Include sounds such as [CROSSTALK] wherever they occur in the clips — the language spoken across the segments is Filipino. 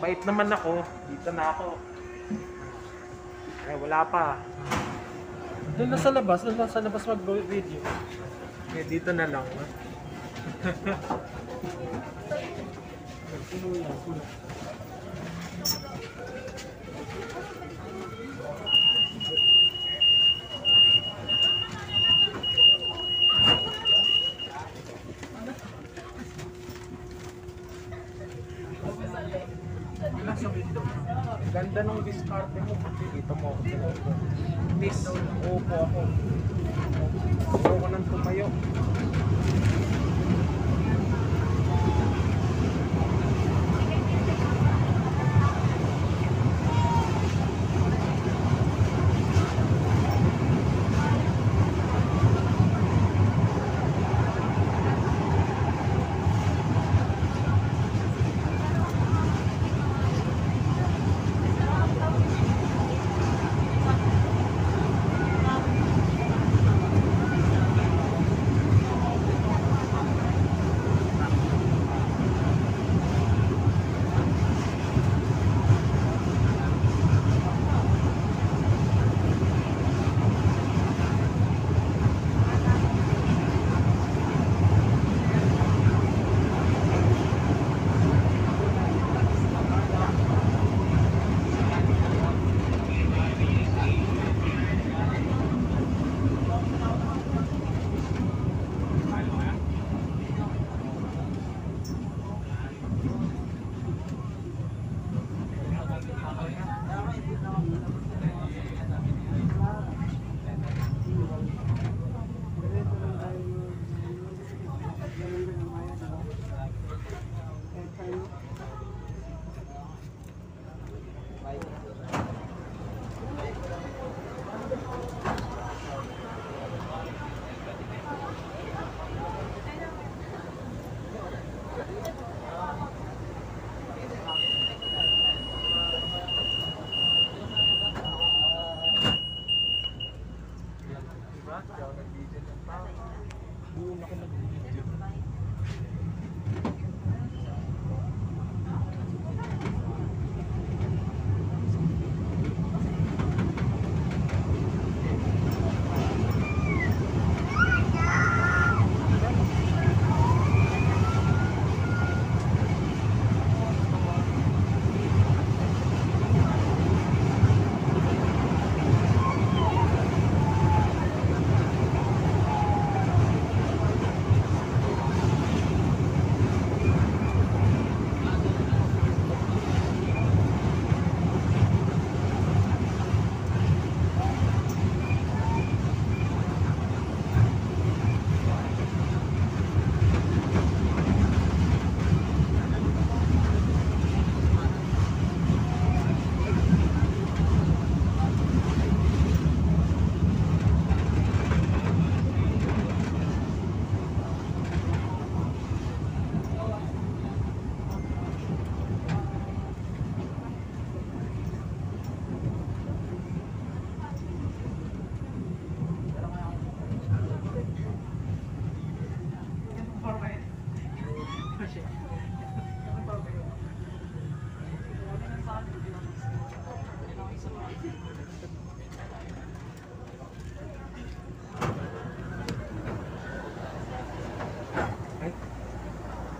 Mabait naman ako. Dito na ako. Eh, wala pa. Doon na sa labas, doon na sa labas mag-video. Eh, dito na lang. ah. [LAUGHS] Ganda ng diskarte mo. Dito mo ako. Miss, upo ako. Upo ko nang tumayo.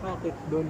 Bakit doon?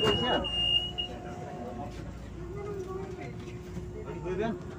Dois anos.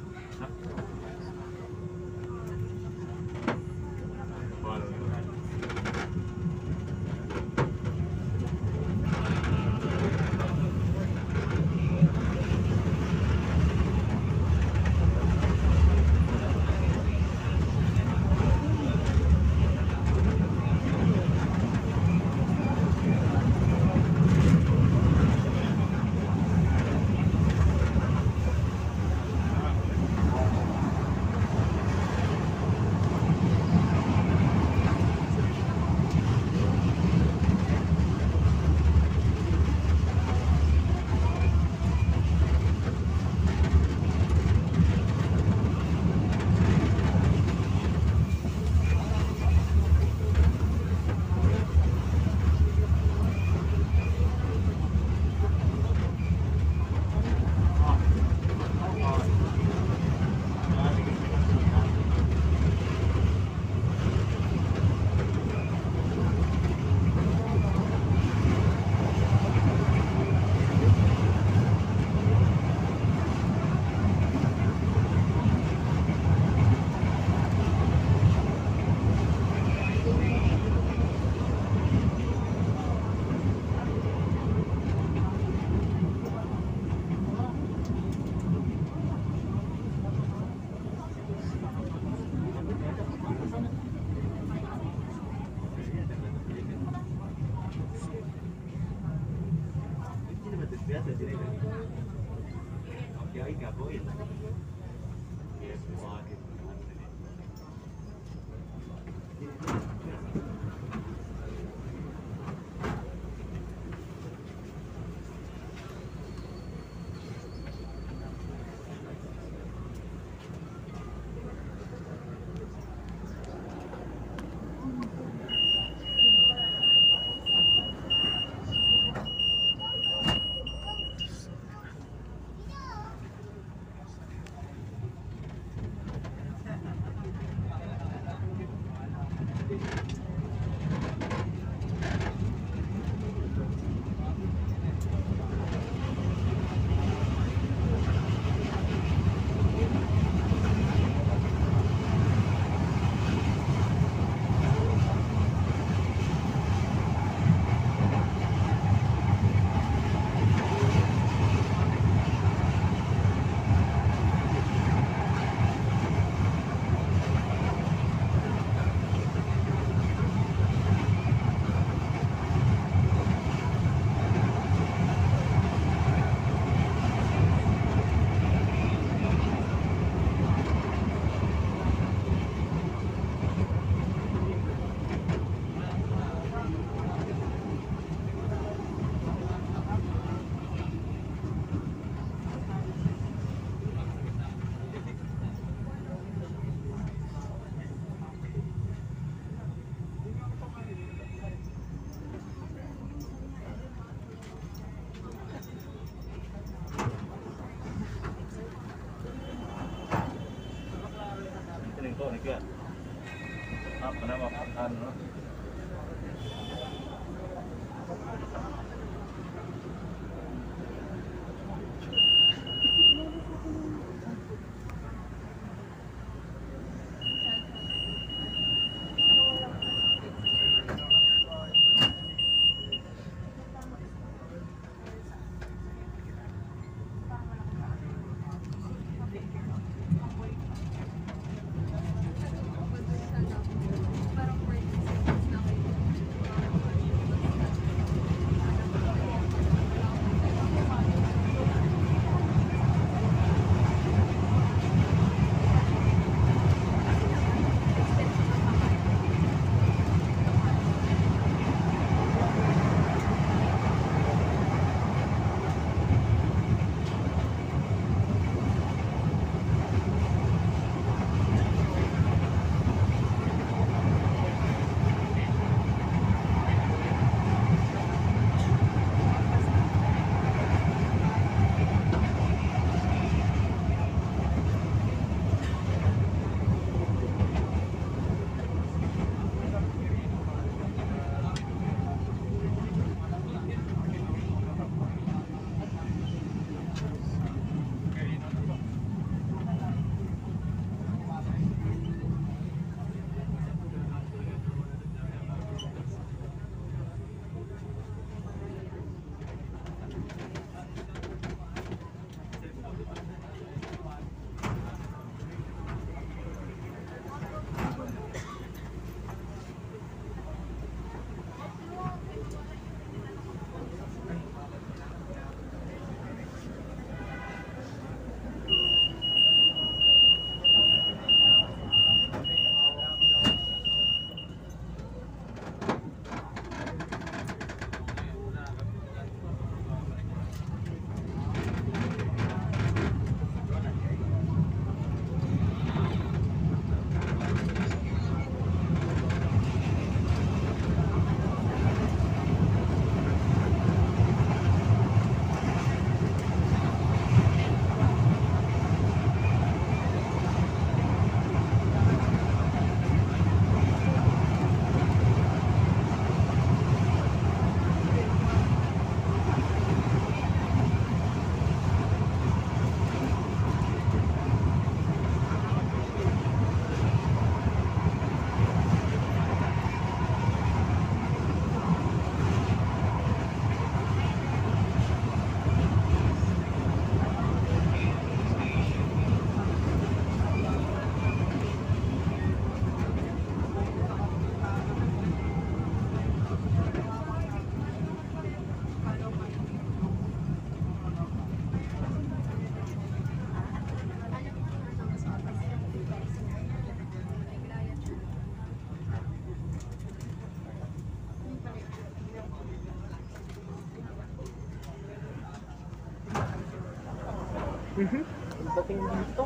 Mhm. Pagdating dito,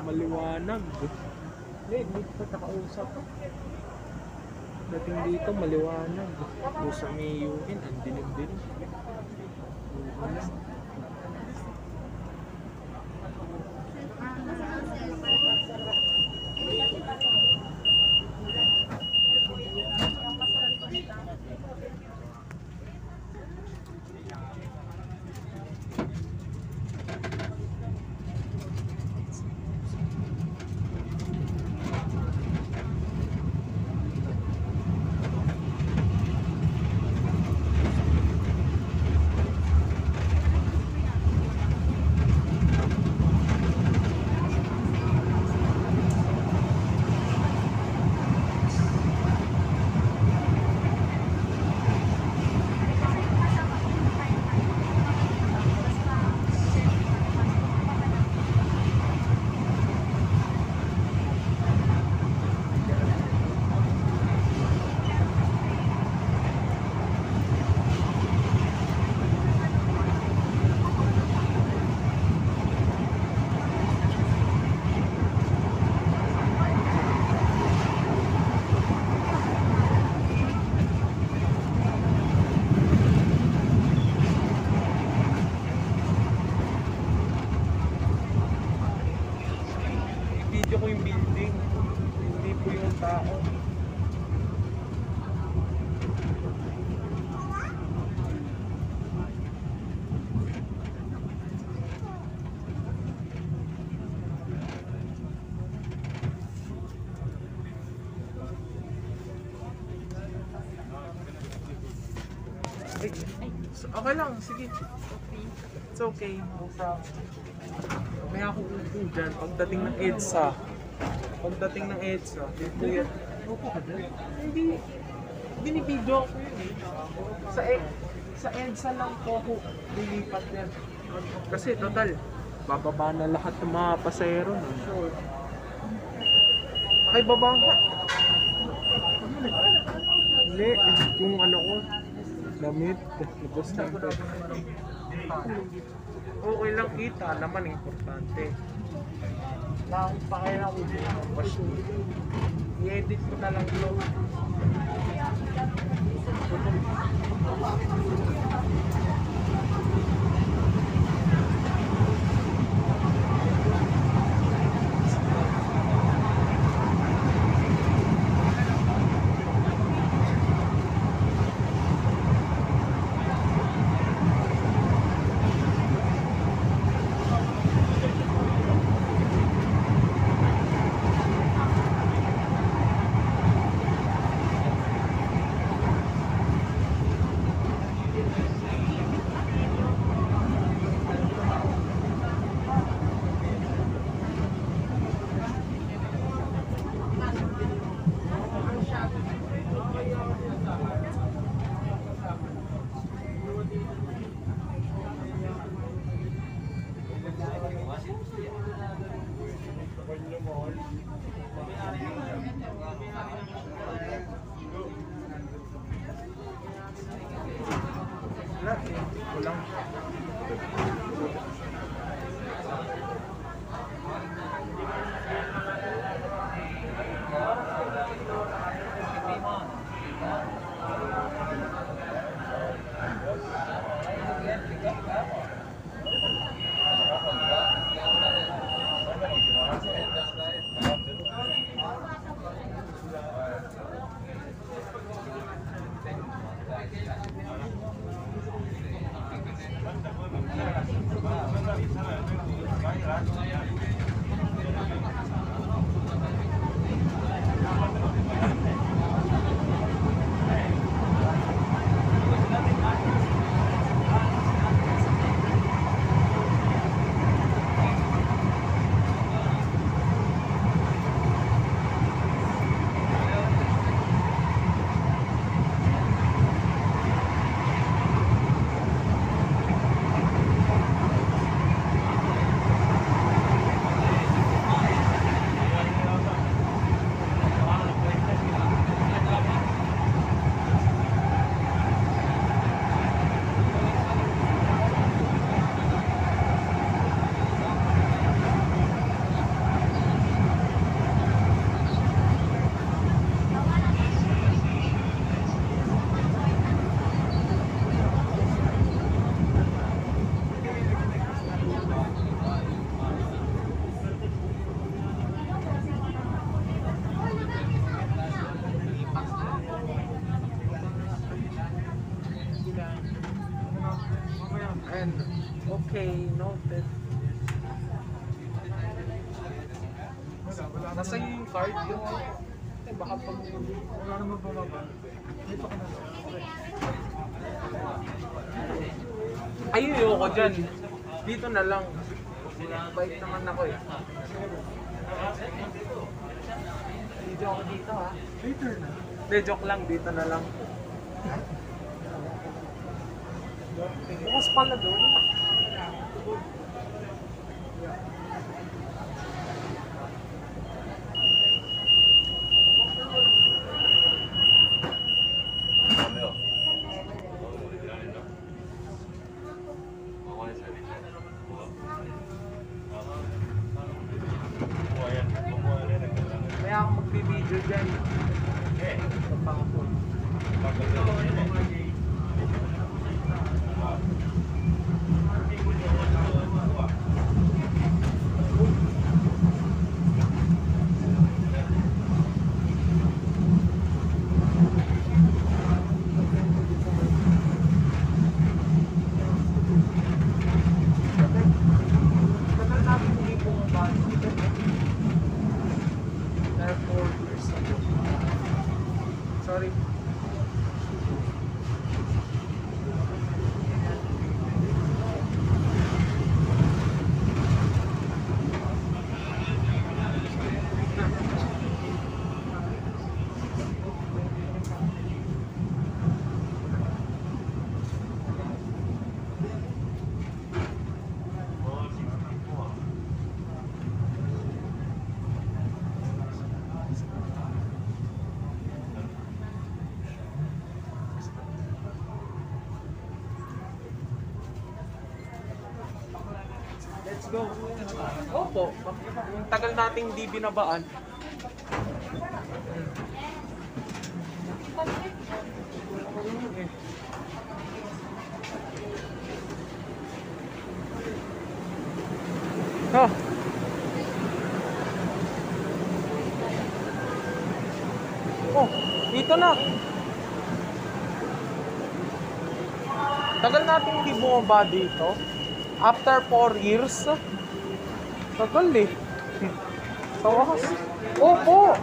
maliwanag. Hindi, dito pa nakausap. Pagdating dito, maliwanag. Doon sa may UN, ang dilim-dilim. Wala. I-video ko yung building. Hindi po yung tao. Ay, Okay lang, sige. It's okay. No problem. May ako upo dyan pagdating ng EDSA. Pagdating ng EDSA, dito yan. Upo ka dyan? Hindi. Binibidyo ko yun eh. Sa, e sa EDSA lang po ako lilipat yan. Kasi total, bababa na lahat ng mga pasahero. No? Sure. Ay, baba ka. Hindi, yung ano ko, damit, labas na ito. Okay lang kita, naman importante. Pakialam kung hindi ako basyo. I-edit ko na lang ito. Dyan. Dito na lang. Bait naman ako eh. Video ako dito ha. Later na. Hindi, joke lang. Dito na lang. [LAUGHS] Bukas pala doon. Kaya ako magbibideo dyan. Sa pangapon. Tagal natin hindi bumaba. Airport or something. Sorry. Let's go. Opo. Yung tagal nating di binabaan. Oh. Oh, dito na. Tagal natin hindi bumaba dito. After 4 years. Tagal eh. Sa wakas. Opo.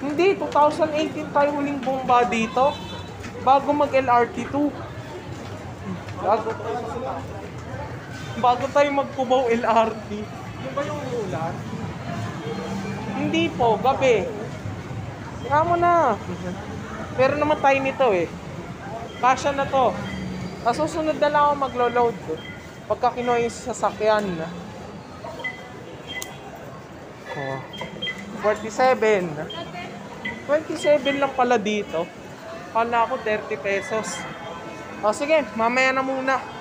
Hindi, 2018 tayo huling bumaba dito. Bago mag LRT2. Bago, bago tayo magkubaw LRT. Yung ba yung ulan? Hindi po, gabi. Kaya mo na. Pero naman tayo nito eh. Kasya na to. Sa susunod na lang ako maglo-load. Pagka kinuha yung sasakyan. Oh. 47. 27 lang pala dito. Kala ko 30 pesos. O sige, mamaya na muna.